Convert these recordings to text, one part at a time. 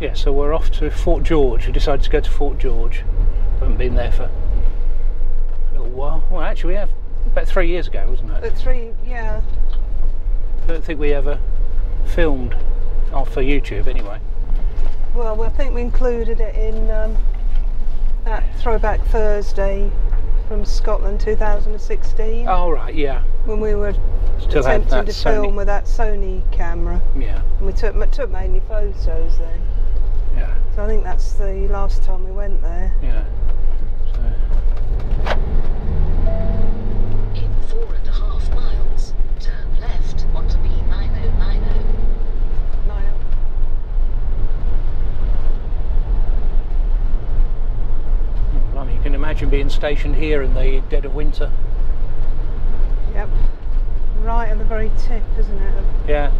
Yeah, so we're off to Fort George. We decided to go to Fort George. Haven't been there for a little while. Well, actually, we have about three years ago, wasn't it? But three, yeah. I don't think we ever filmed oh, for YouTube anyway. Well, I think we included it in um, that Throwback Thursday from Scotland 2016 Oh right, yeah, when we were still attempting to Sony. film with that Sony camera. Yeah, And we took took mainly photos then. Yeah, So I think that's the last time we went there. yeah. So, In four and a half miles, turn left onto B9090. No. oh, oh. oh you can imagine being stationed here in the dead of winter. Yep. Right at the very tip, isn't it? Yeah.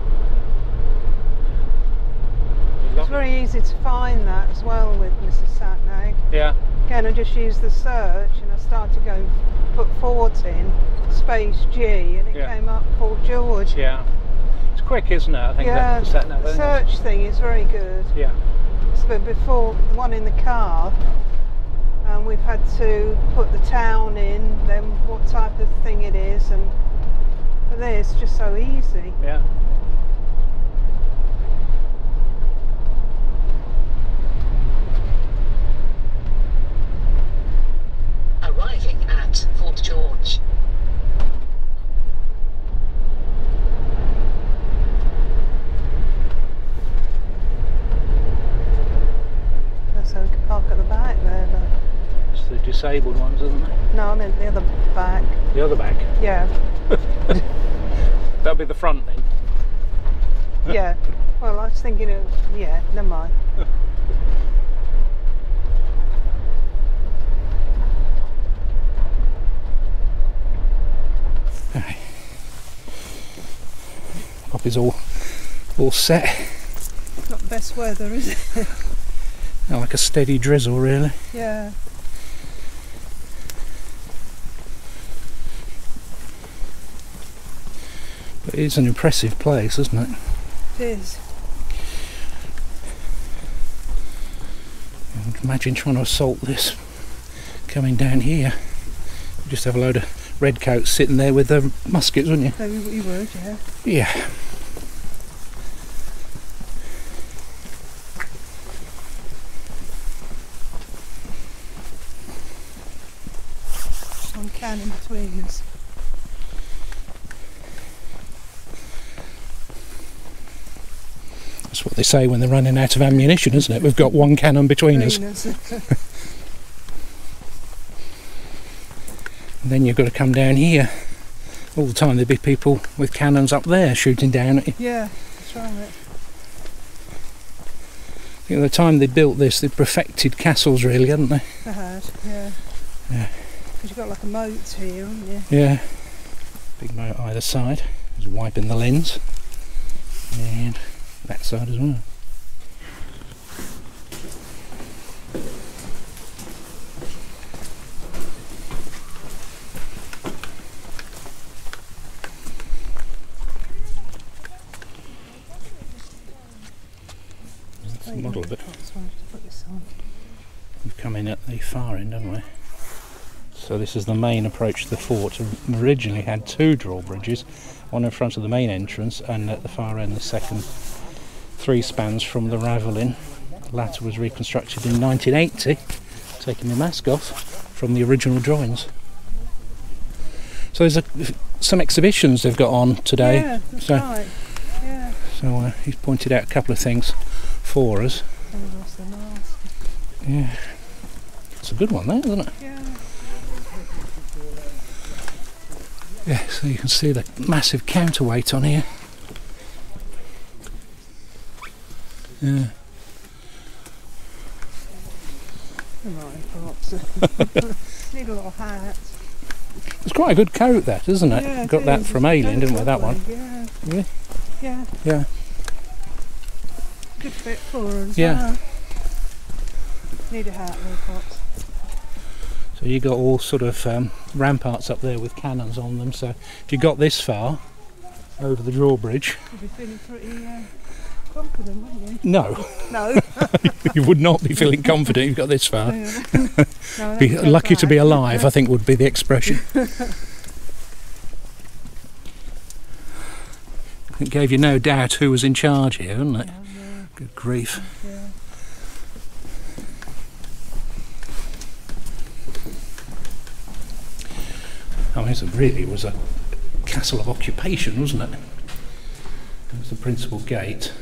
It's very easy to find that as well with Mrs. Satnag. Yeah, Again, I just used the search and I started going, put Fort in, space G, and it Yeah. came up Fort George. yeah. It's quick, isn't it? I think Yeah, that, the search thing is very good. Yeah, So before the one in the car, and we've had to put the town in, then what type of thing it is, and this, just so easy. yeah. Arriving at Fort George. So we can park at the back there. But It's the disabled ones, isn't it? no, I meant the other back. The other back. Yeah, That'll be the front then. yeah. Well, I was thinking of yeah. Never mind. Okay. Poppy's all all set. Not the best weather, is it? Now like a steady drizzle really. yeah. But it's an impressive place, isn't it? It is. Imagine trying to assault this coming down here. You just have a load of redcoats sitting there with their muskets, wouldn't you, you would, yeah. Yeah. One can in between us. That's what they say when they're running out of ammunition, isn't it? We've got one cannon between us. Between us. And then you've got to come down here. All the time there'd be people with cannons up there shooting down at you. yeah, that's right. I think at the time they built this, they'd perfected castles really, hadn't they? They had, yeah. Yeah. Because you've got like a moat here, haven't you? Yeah. Big moat either side. Just wiping the lens. And that side as well. That's the model of it. That's right, to put this on. We've come in at the far end, haven't we? So this is the main approach to the fort. It Originally had two drawbridges, one in front of the main entrance and at the far end the second three spans from the Ravelin. The latter was reconstructed in 1980, taking the mask off from the original drawings. So there's a, some exhibitions they've got on today. Yeah, that's so right. Yeah. so uh, he's pointed out a couple of things for us. That's the mask. Yeah, it's a good one, that isn't it? Yeah. Yeah, so you can see the massive counterweight on here. Yeah. Need a little hat. it's quite a good coat, that isn't it? Yeah, it Got that is. from Aileen, didn't we? That one. Yeah. Yeah. Yeah. Yeah. Good fit for us. Yeah. well. Need a hat, little pops. So you got all sort of um, ramparts up there with cannons on them. So if you got this far over the drawbridge, You'll be feeling pretty, uh, confident, wouldn't you? No, No. you would not be feeling confident you've got this far. no Be lucky to be alive, I think would be the expression. it gave you no doubt who was in charge here, didn't it? Good grief. I mean, it really was a castle of occupation, wasn't it? It was the principal gate.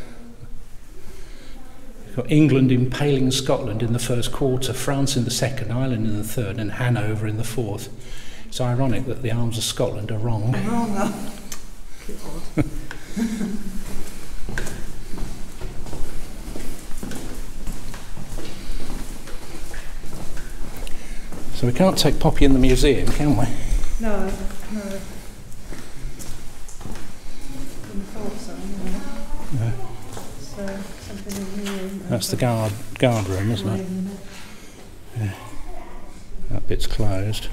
You've got England impaling Scotland in the first quarter, France in the second, Ireland in the third, and Hanover in the fourth. It's ironic that the arms of Scotland are wrong. Wrong. So we can't take Poppy in the museum, can we? No, no. Couldn't thought so, no. No. So, something in here. That's the guard guard room, isn't it? Yeah. That bit's closed.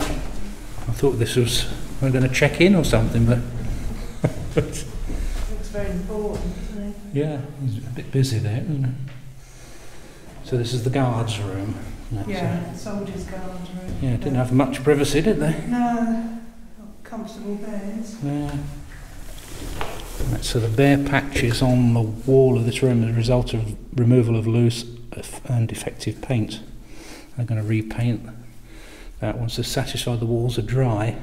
I thought this was we are going to check in or something, but Looks very important, doesn't it? yeah, it's a bit busy there, isn't it? So this is the guards' room. isn't it? Yeah, soldiers' guards room. yeah, didn't have much privacy, did they? No, comfortable beds. Yeah. Right, so the bare patches on the wall of this room are a result of removal of loose and defective paint. They're going to repaint that once they're satisfied the walls are dry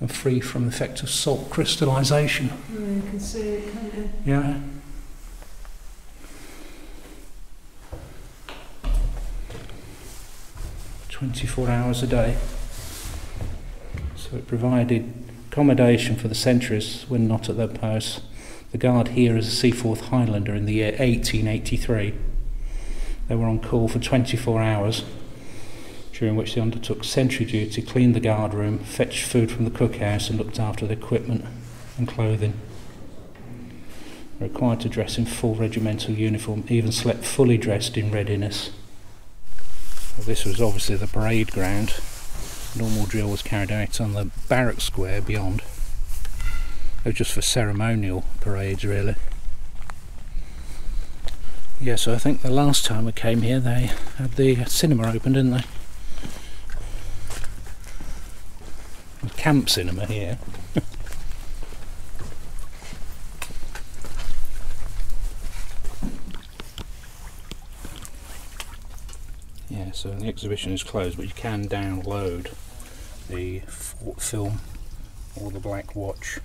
and free from the effect of salt crystallisation. Yeah, you can see it, can't you? Yeah. Twenty-four hours a day. So it provided accommodation for the sentries when not at their posts. The guard here is a Seaforth Highlander in the year 1883. They were on call for 24 hours, during which they undertook sentry duty, cleaned the guard room, fetched food from the cookhouse, and looked after the equipment and clothing required to dress in full regimental uniform, even slept fully dressed in readiness. Well, this was obviously the parade ground. Normal drill was carried out on the barrack square beyond. They were just for ceremonial parades, really. Yeah, so I think the last time we came here, they had the cinema open, didn't they? Camp cinema here. Yeah, so the exhibition is closed, but you can download the f- film or the Black Watch.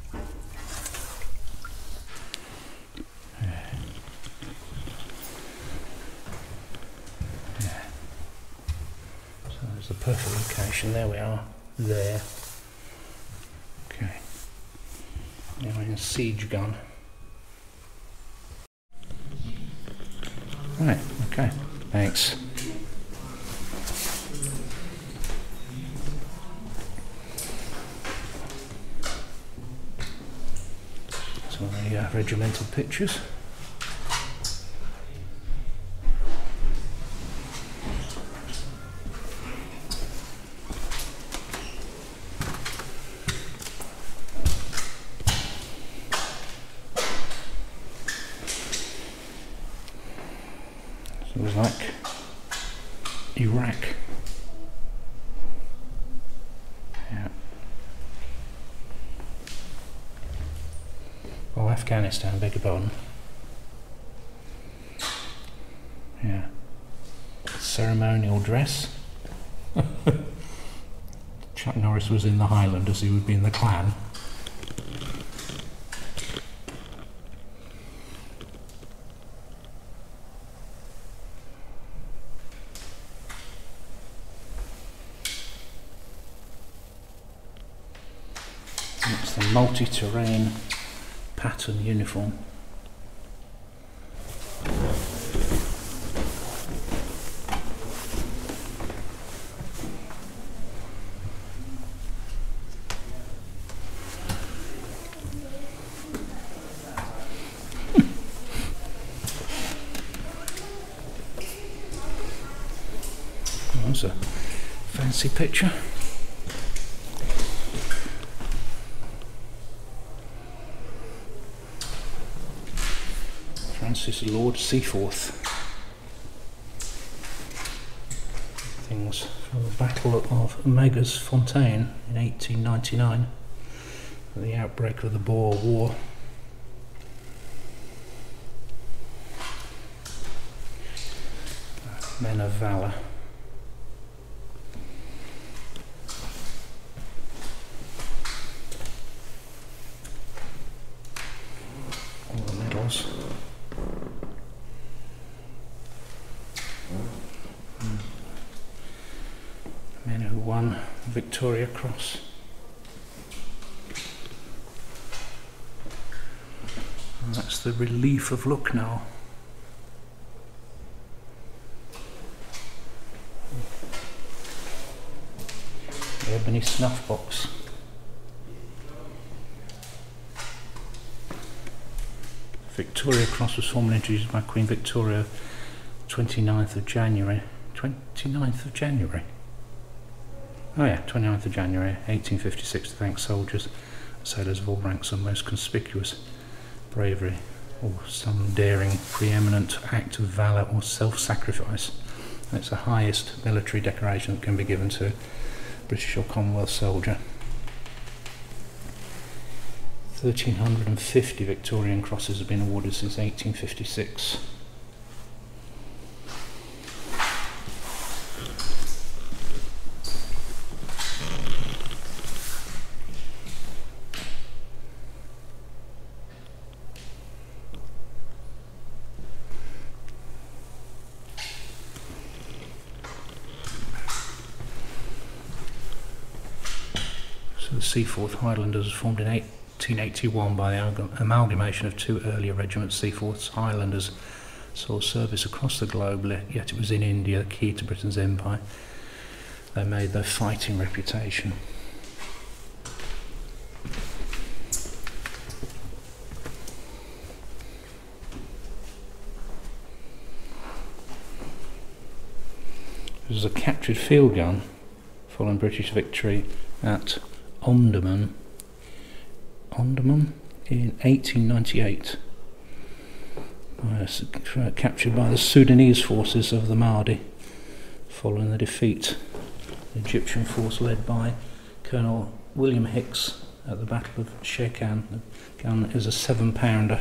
The perfect location. There we are. There. Okay. Now we're in siege gun. Right. Okay. Thanks. Some of the uh, regimental pictures. So it was like Iraq. Yeah. Oh, Afghanistan, beg your pardon. Yeah. Ceremonial dress. Chuck Norris was in the Highlanders, he would be in the clan. It's the multi-terrain pattern uniform. That's a fancy picture. is Lord Seaforth. Things from the Battle of Magersfontein in 1899, the outbreak of the Boer War. Men of Valour. All the medals. Men who won Victoria Cross. And that's the relief of Lucknow. The ebony snuff box. Victoria Cross was formally introduced by Queen Victoria 29th of January. 29th of January? Oh yeah, 29th of January 1856 to thank soldiers, sailors of all ranks on most conspicuous bravery or some daring preeminent act of valour or self-sacrifice. It's the highest military decoration that can be given to a British or Commonwealth soldier. 1350 Victorian crosses have been awarded since 1856. So the Seaforth Highlanders formed in 1881 by the amalgamation of two earlier regiments. Seaforth's Highlanders saw service across the globe, yet it was in India, key to Britain's empire. They made their fighting reputation. This was a captured field gun following British victory at Omdurman, Omdurman in 1898. Uh, uh, captured by the Sudanese forces of the Mahdi following the defeat. The Egyptian force led by Colonel William Hicks at the Battle of Shekan. The gun is a seven pounder.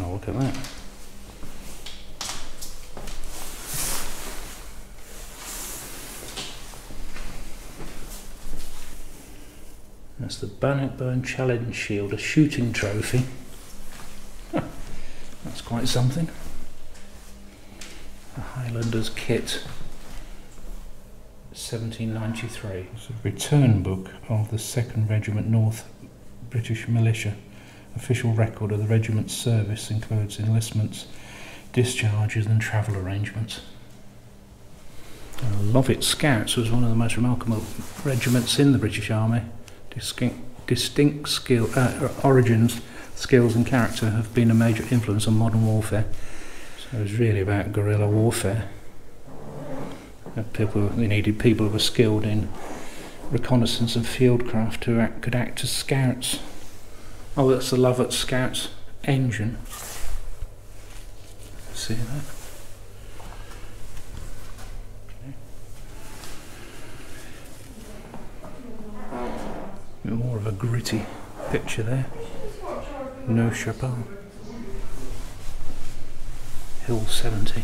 Oh, look at that. That's the Bannockburn Challenge Shield, a shooting trophy. That's quite something. The Highlanders kit, 1793. It's a return book of the 2nd Regiment North British Militia. Official record of the regiment's service includes enlistments, discharges, and travel arrangements. Uh, Lovat Scouts was one of the most remarkable regiments in the British Army. Distinct, distinct skill, uh, origins, skills, and character have been a major influence on modern warfare. So it was really about guerrilla warfare. Uh, People, they needed people who were skilled in reconnaissance and fieldcraft who act, could act as scouts. Oh, that's the Lovat Scouts engine. See that? More of a gritty picture there. Neuve Chapelle. Hill 70.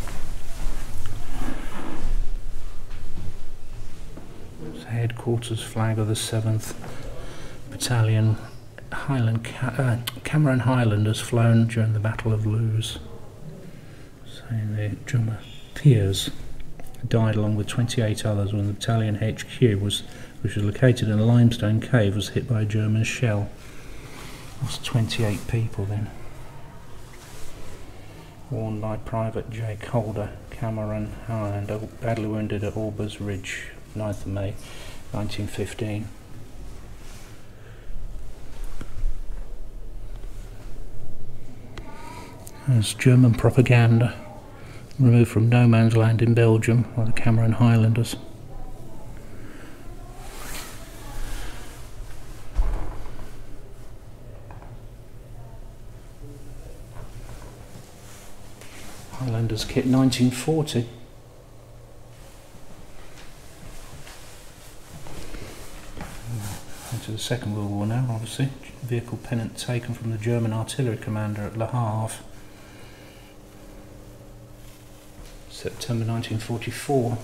It's headquarters flag of the 7th Battalion Highland Ca- uh, Cameron Highlanders flown during the Battle of Loos. Saying the drummer Piers died along with 28 others when the battalion HQ was, which was located in a limestone cave, was hit by a German shell. That's 28 people then. worn by Private Jake Holder, Cameron badly wounded at Aubers Ridge, 9th of May 1915. There's German propaganda removed from no man's land in Belgium by the Cameron Highlanders. Highlanders kit 1940. Into the Second World War now, obviously. Vehicle pennant taken from the German artillery commander at Le Havre. September 1944.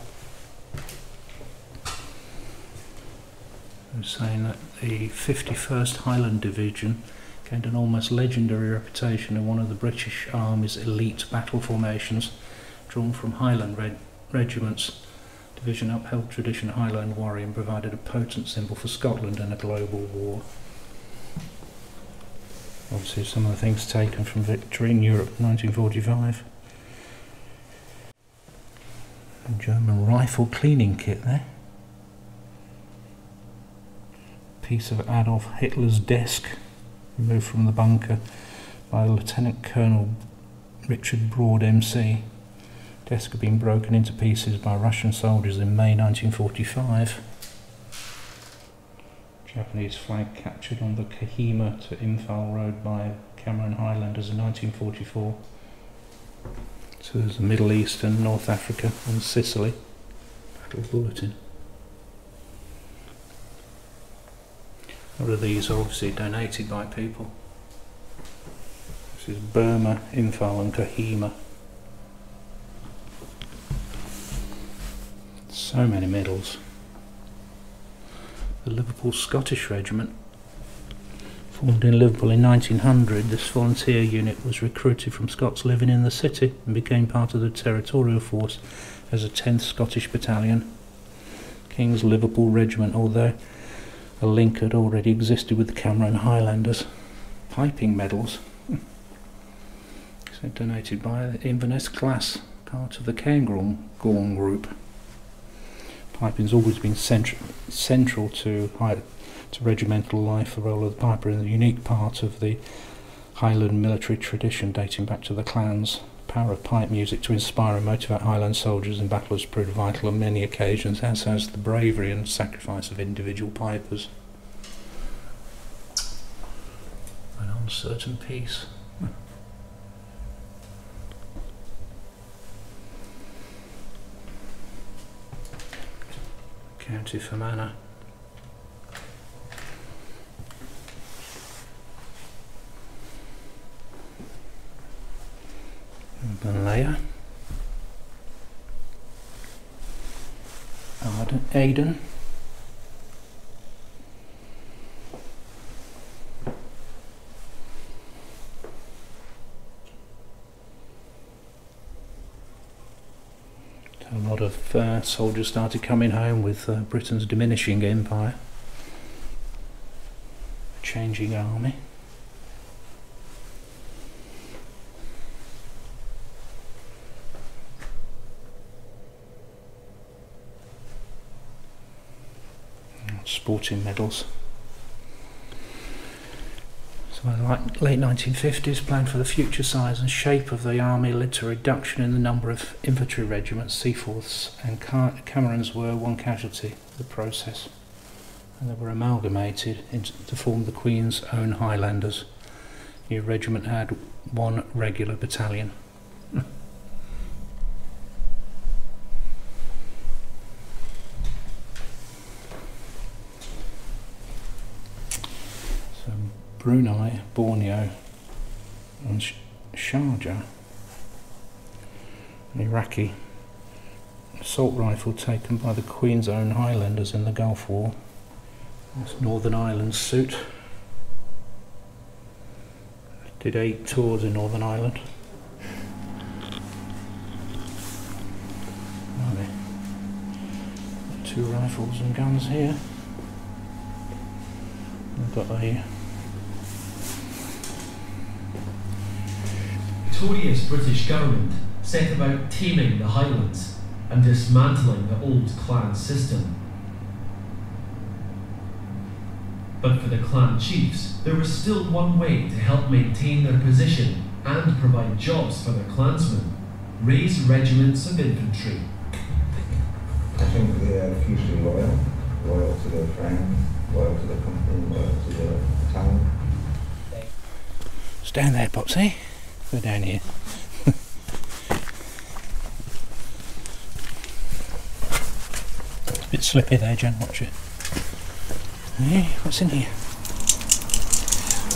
I'm saying that the 51st Highland Division gained an almost legendary reputation in one of the British Army's elite battle formations, drawn from Highland reg- regiments. Division upheld tradition Highland warrior and provided a potent symbol for Scotland in a global war. Obviously, some of the things taken from victory in Europe 1945. German rifle cleaning kit there. Piece of Adolf Hitler's desk removed from the bunker by Lieutenant Colonel Richard Broad MC. Desk had been broken into pieces by Russian soldiers in May 1945. Japanese flag captured on the Kohima to Imphal Road by Cameron Highlanders in 1944. So there's the Middle East and North Africa and Sicily. Battle bulletin. A lot of these are obviously donated by people. This is Burma, Imphal and Kohima. So many medals. The Liverpool Scottish Regiment. Formed in Liverpool in 1900, this volunteer unit was recruited from Scots living in the city and became part of the territorial force as a 10th Scottish Battalion. King's Liverpool Regiment, although a link had already existed with the Cameron Highlanders. Piping medals. So donated by the Inverness class, part of the Cairngorm Gorm group. Piping's always been central, central to, high, to regimental life. The role of the piper in the unique part of the Highland military tradition dating back to the clans. The Power of pipe music to inspire and motivate Highland soldiers in battle has proved vital on many occasions, as has the bravery and sacrifice of individual pipers. An uncertain peace. County Fermanagh. Malaya. Arden, Aden. A lot of uh, soldiers started coming home with uh, Britain's diminishing empire, a changing army. Sporting medals. So in the late 1950s, plan for the future size and shape of the army led to a reduction in the number of infantry regiments, Seaforths and Camerons were one casualty of the process. And they were amalgamated into, to form the Queen's Own Highlanders. New regiment had one regular battalion. So Brunei, Borneo, and Sh- Sharjah, an Iraqi assault rifle taken by the Queen's Own Highlanders in the Gulf War. Northern Ireland suit. Did eight tours in Northern Ireland. Two rifles and guns here. We've got a victorious British government set about taming the Highlands and dismantling the old clan system. But for the clan chiefs, there was still one way to help maintain their position and provide jobs for their clansmen raise regiments of infantry. I think they are fiercely loyal, loyal to their friend, loyal to the company, loyal to the town. Stand there, Popsy. Go down here. It's a bit slippy there, Jen. Watch it. Hey, what's in here?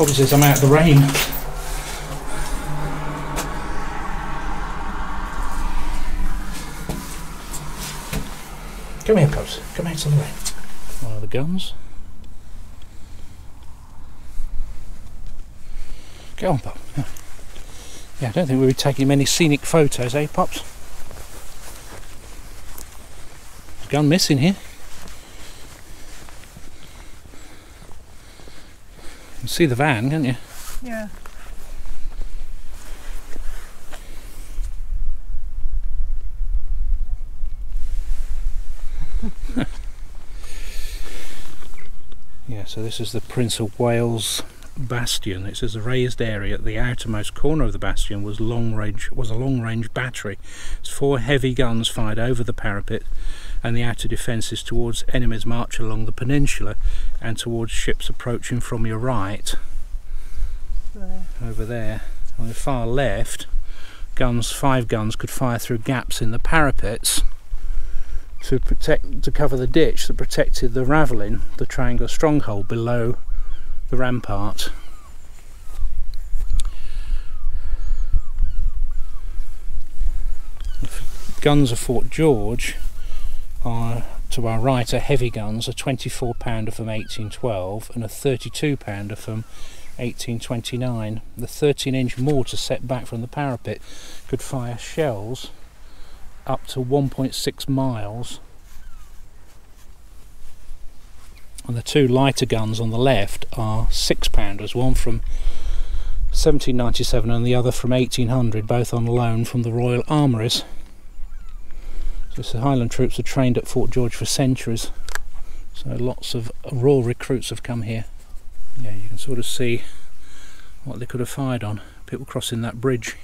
Obviously, I'm out of the rain. Come here, Pops. Come out to the rain. One of the guns. Go on, Pop. Yeah. Yeah, I don't think we'll be taking many scenic photos, eh, Pops? There's gun missing here. You can see the van, can't you? Yeah. Yeah, so this is the Prince of Wales bastion. It says a raised area at the outermost corner of the bastion was long range was a long range battery. It's four heavy guns fired over the parapet and the outer defences towards enemies marching along the peninsula and towards ships approaching from your right There. over there. On the far left, guns five guns could fire through gaps in the parapets to protect to cover the ditch that protected the ravelin, the triangular stronghold below the rampart. The Guns of Fort George are to our right are heavy guns, a 24 pounder from 1812 and a 32 pounder from 1829. The 13 inch mortar set back from the parapet could fire shells up to 1.6 miles. And the two lighter guns on the left are six pounders, one from 1797 and the other from 1800, both on loan from the Royal Armouries. So the Highland troops have trained at Fort George for centuries. So lots of Royal recruits have come here. Yeah, you can sort of see what they could have fired on. People crossing that bridge.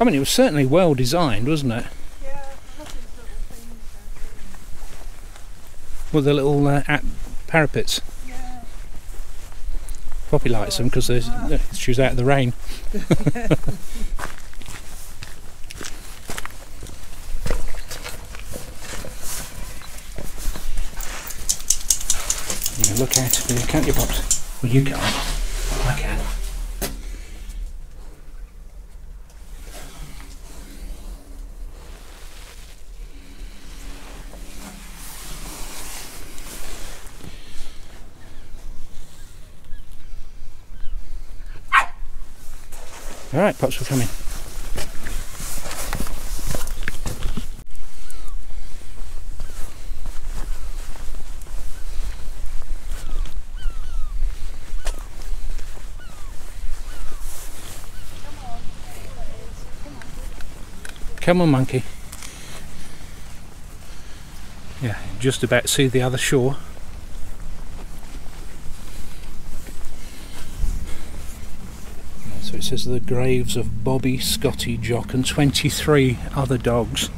I mean, it was certainly well designed, wasn't it? With the little uh, at parapets. here. Poppy likes them because she was out of the rain. you can look out there, can't you, Pops? Well, you can't. I can. Right, Pops, we're coming. Come on, monkey. Yeah, just about see the other shore. It says the graves of Bobby, Scotty, Jock, and 23 other dogs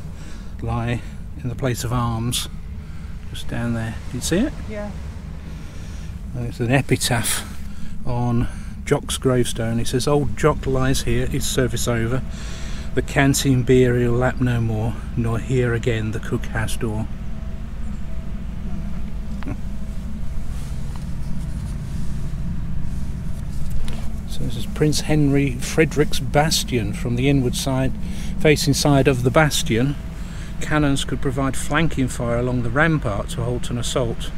lie in the place of arms just down there. Did you see it? Yeah. There's an epitaph on Jock's gravestone. It says, Old Jock lies here, his service over. The canteen beer he'll lap no more, nor hear again the cookhouse door. So this is Prince Henry Frederick's Bastion from the inward side, facing side of the bastion. Cannons could provide flanking fire along the rampart to halt an assault.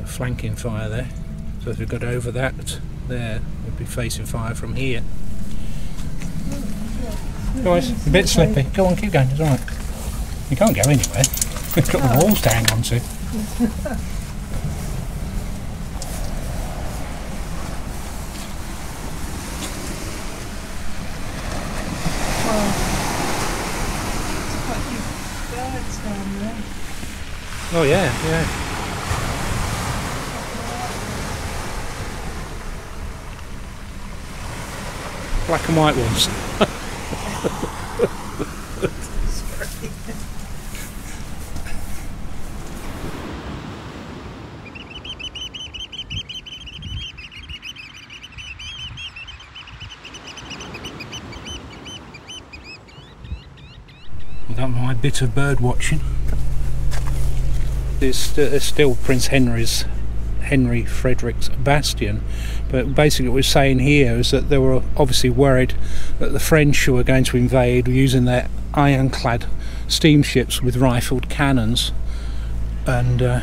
A flanking fire there. So if we got over that there, we'd be facing fire from here. Guys, a bit slippy. Go on, keep going. It's all right. You can't go anywhere. You've got the walls to hang on to. Oh yeah, yeah. Black and white ones. That my bit of bird watching. There's, there's still Prince Henry's Henry Frederick's bastion, but basically what we're saying here is that they were obviously worried that the French who were going to invade were using their ironclad steamships with rifled cannons, and uh,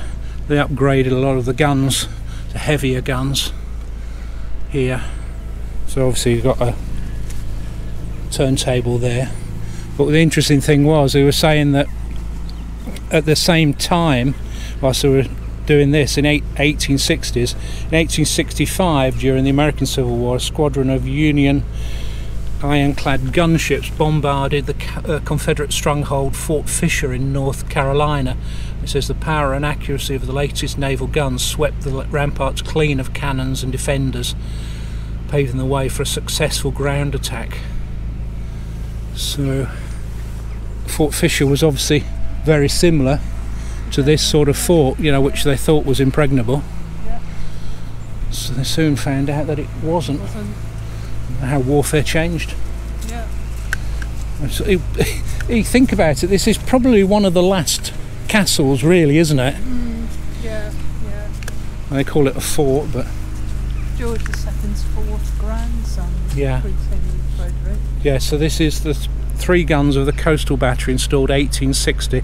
they upgraded a lot of the guns to heavier guns here. So obviously you've got a turntable there. But the interesting thing was they were saying that at the same time, whilst they were doing this in eight, 1860s, in 1865 during the American Civil War, a squadron of Union ironclad gunships bombarded the uh, Confederate stronghold Fort Fisher in North Carolina. It says the power and accuracy of the latest naval guns swept the ramparts clean of cannons and defenders, paving the way for a successful ground attack. So, Fort Fisher was obviously very similar to this sort of fort, you know, which they thought was impregnable. Yeah. So they soon found out that it wasn't. Wasn't, How warfare changed. yeah. So you, you think about it, this is probably one of the last castles, really, isn't it? Mm, yeah, yeah. They call it a fort, but George II's fourth grandson. Yeah. Frederick. yeah. So this is the th- three guns of the coastal battery installed 1860.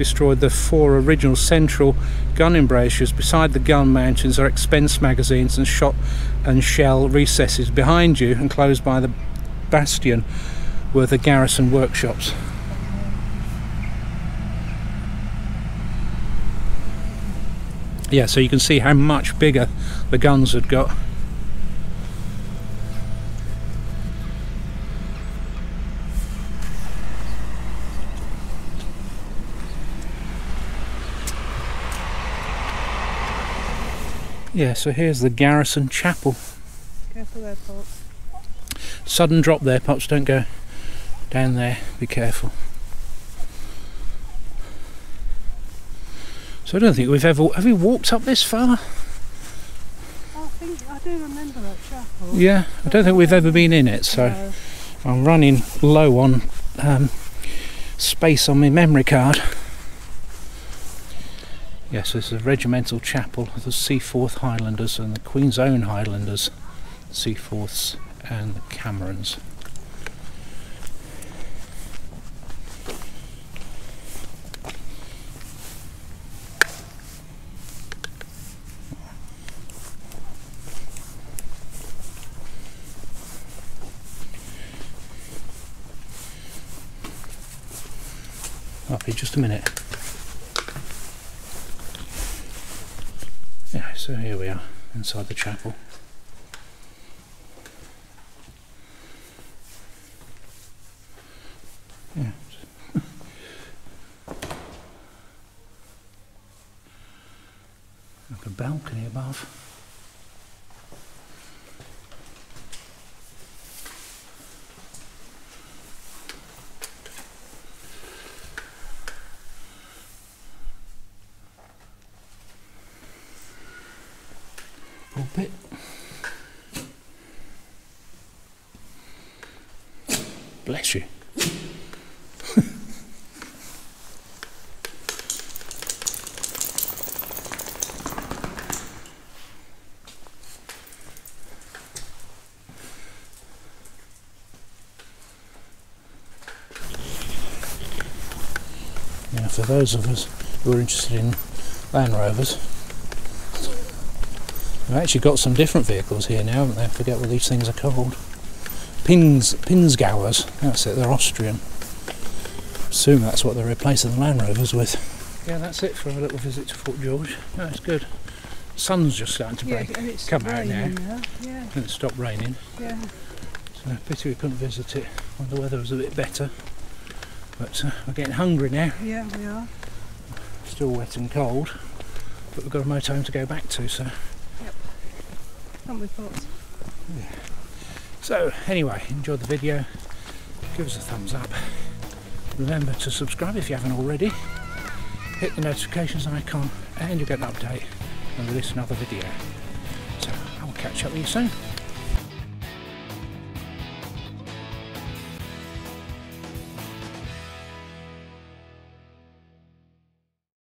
Destroyed the four original central gun embrasures. Beside the gun mountains are expense magazines and shot and shell recesses. Behind you and close by the bastion were the garrison workshops. Yeah, so you can see how much bigger the guns had got. Yeah, so here's the garrison chapel. Careful there, Pop. Sudden drop there, Pops, don't go down there, be careful. So I don't think we've ever have we walked up this far? I think I do remember that chapel. Yeah, I don't think we've ever been in it, so No. I'm running low on um, space on my memory card. Yes, this is a regimental chapel of the Seaforth Highlanders and the Queen's Own Highlanders, Seaforths and the Camerons. I'll just a minute. Yeah, so here we are inside the chapel. Yeah. Like a balcony above. Pulpit. Bless you. Now, for those of us who are interested in Land Rovers, They've actually got some different vehicles here now, haven't they? I forget what these things are called. Pins Pinzgauers. That's it. They're Austrian. Assume that's what they're replacing the Land Rovers with. Yeah, that's it for a little visit to Fort George. No, it's good. Sun's just starting to break. and it's Come out now. raining now. Yeah, And it stopped raining. yeah. So pity we couldn't visit it when the weather was a bit better. But uh, we're getting hungry now. Yeah, we are. Still wet and cold. But we've got a motorhome to go back to. So Yep. Haven't we thought? so anyway, enjoyed the video. Give us a thumbs up. Remember to subscribe if you haven't already. Hit the notifications icon and you'll get an update when we release another video. So I will catch up with you soon.